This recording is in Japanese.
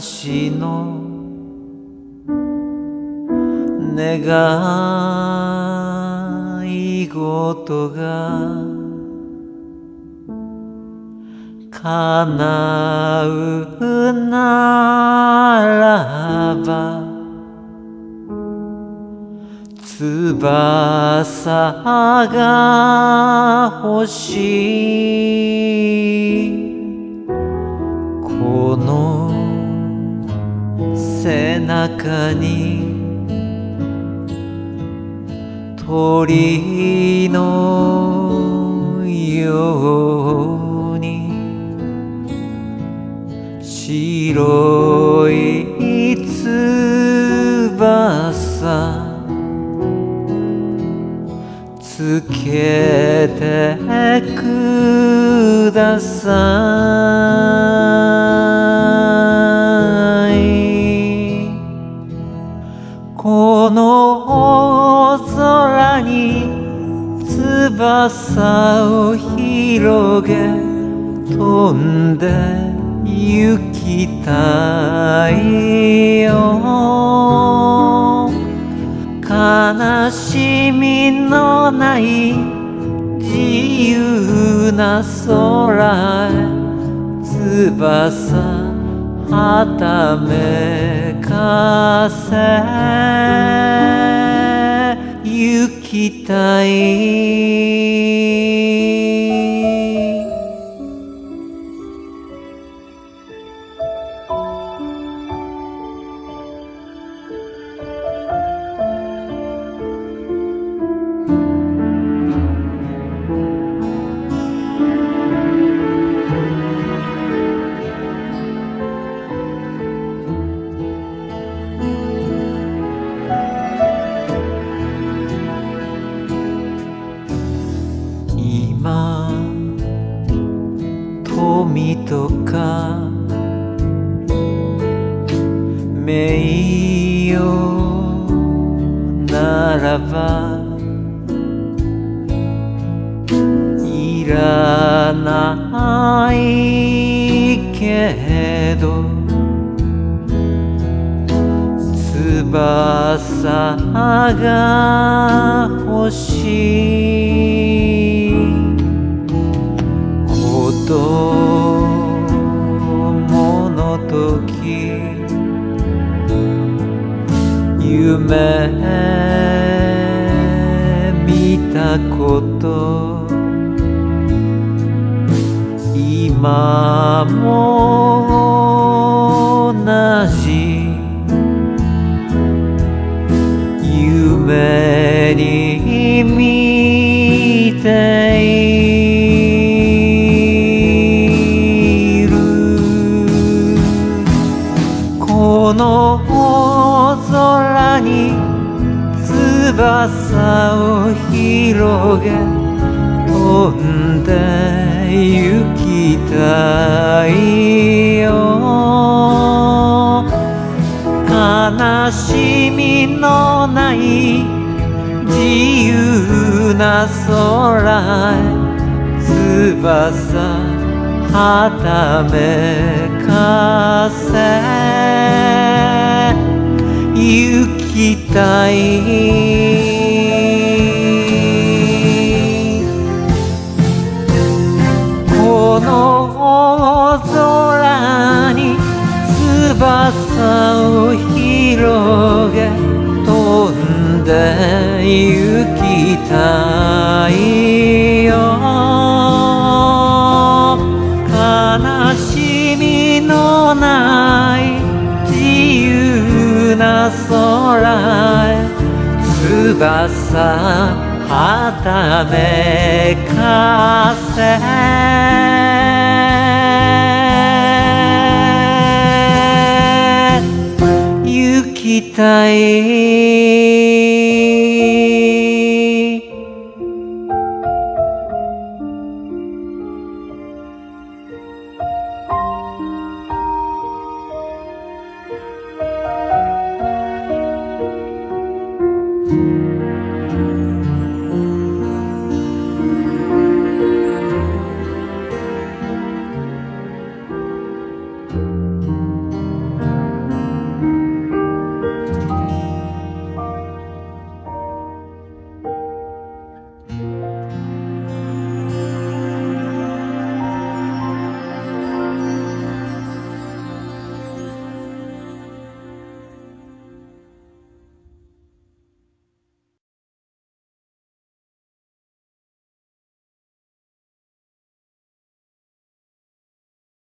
しの願い事が叶うならば翼が欲しい。この中に鳥のように白い翼つけてくださこの空に翼を広げ飛んで行きたいよ。悲しみのない自由な空へ翼はためかせ行きたいとか名誉ならばいらないけど翼が欲しい。夢見たこと。今も翼を広げ飛んで行きたいよ。悲しみのない自由な空へ翼はためかせ。行きたい。この大空に翼を広げ飛んで行きたいよ。悲しみのない自由な空翼はためかせ。行きたい